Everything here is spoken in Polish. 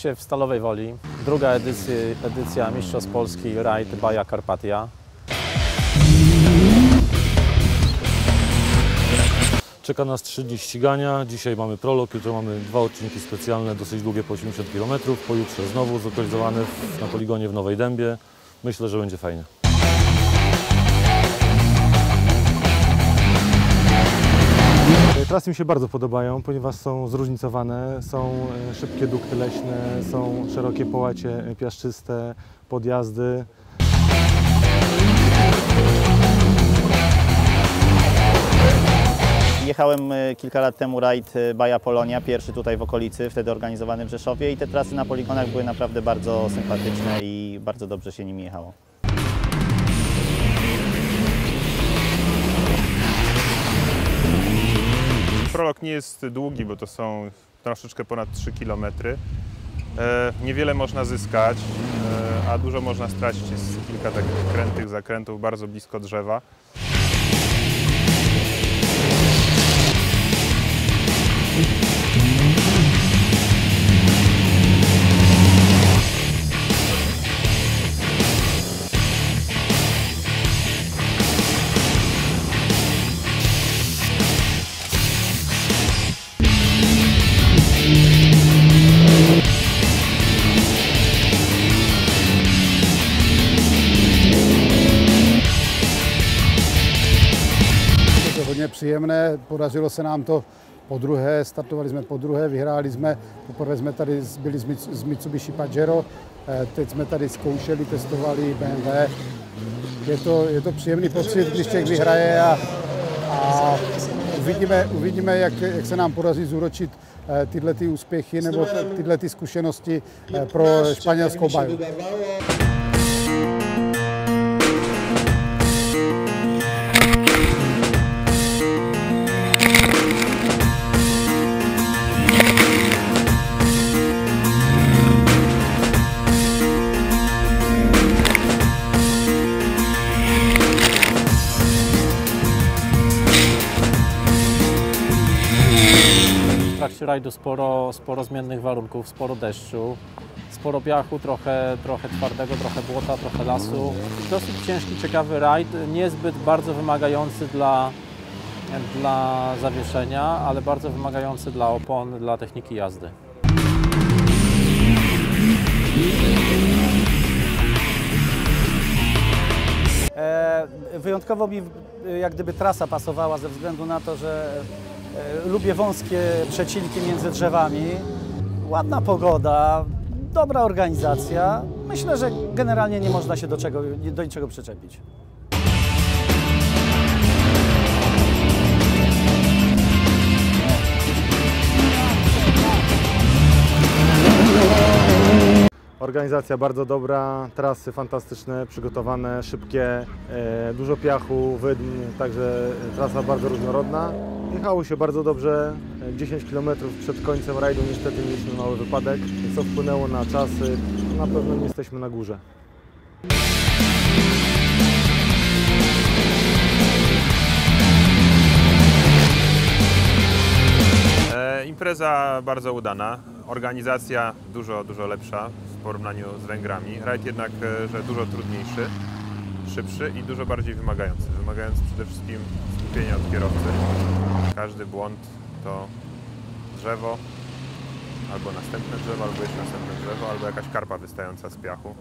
się w Stalowej Woli. Druga edycja, edycja Mistrzostw Polski Rajd Baja Karpatia. Czeka nas trzy dni ścigania. Dzisiaj mamy prolog, jutro mamy dwa odcinki specjalne, dosyć długie po 80 km. Pojutrze znowu zlokalizowane na poligonie w Nowej Dębie. Myślę, że będzie fajnie. Trasy mi się bardzo podobają, ponieważ są zróżnicowane, są e, szybkie dukty leśne, są szerokie połacie e, piaszczyste, podjazdy. Jechałem e, kilka lat temu rajd Baja Polonia, pierwszy tutaj w okolicy, wtedy organizowany w Rzeszowie i te trasy na poligonach były naprawdę bardzo sympatyczne i bardzo dobrze się nimi jechało. Prolog nie jest długi, bo to są troszeczkę ponad 3 km. E, niewiele można zyskać, e, a dużo można stracić. Jest kilka takich krętych zakrętów bardzo blisko drzewa. Příjemné, podařilo se nám to po druhé, startovali jsme po druhé, vyhráli jsme, poprvé jsme tady byli z Mits- z Mitsubishi Pajero, eh, teď jsme tady zkoušeli, testovali BMW. Je to, je to příjemný pocit, když člověk vyhraje a, a uvidíme, uvidíme jak, jak se nám podaří zúročit eh, tyhle ty úspěchy nebo tyhle ty zkušenosti eh, pro španělskou baju. Trakcie rajdu sporo, sporo zmiennych warunków, sporo deszczu, sporo piachu, trochę, trochę twardego, trochę błota, trochę lasu. Dosyć ciężki, ciekawy rajd, niezbyt bardzo wymagający dla, dla zawieszenia, ale bardzo wymagający dla opon, dla techniki jazdy. E, Wyjątkowo mi e, jak gdyby trasa pasowała ze względu na to, że lubię wąskie przecinki między drzewami, ładna pogoda, dobra organizacja. Myślę, że generalnie nie można się do, czego, do niczego przyczepić. Organizacja bardzo dobra, trasy fantastyczne, przygotowane, szybkie, e, dużo piachu, wydm, także trasa bardzo różnorodna. Jechało się bardzo dobrze, e, 10 km przed końcem rajdu niestety mieliśmy mały wypadek, co wpłynęło na czasy, na pewno nie jesteśmy na górze. E, impreza bardzo udana, organizacja dużo, dużo lepsza w porównaniu z Węgrami. Rajd jednak, e, że dużo trudniejszy, szybszy i dużo bardziej wymagający. Wymagający przede wszystkim skupienia od kierowcy. Każdy błąd to drzewo, albo następne drzewo, albo jeszcze następne drzewo, albo jakaś karpa wystająca z piachu.